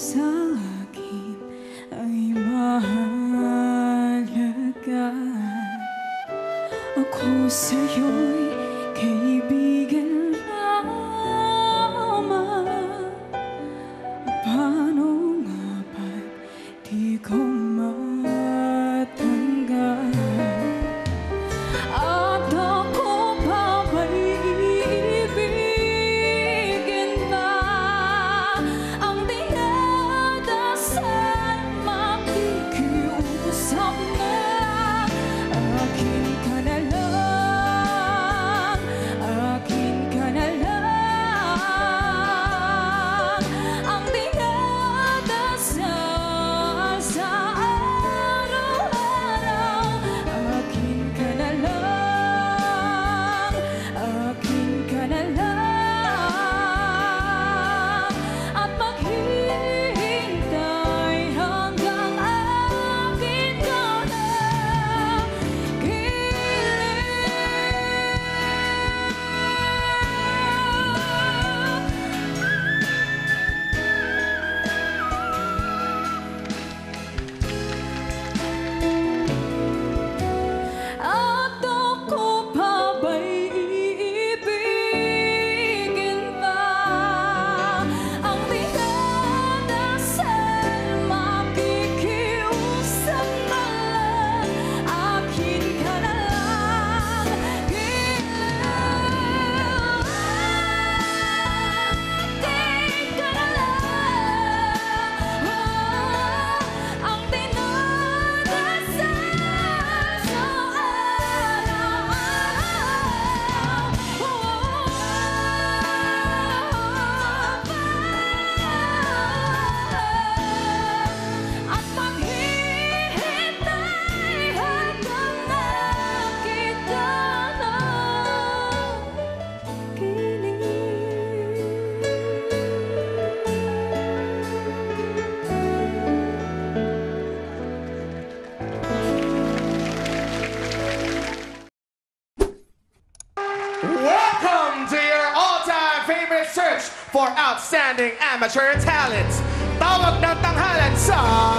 sa akin ay mahalaga. Ako sa'yo for outstanding amateur talent. Tawag ng tanghalan sa...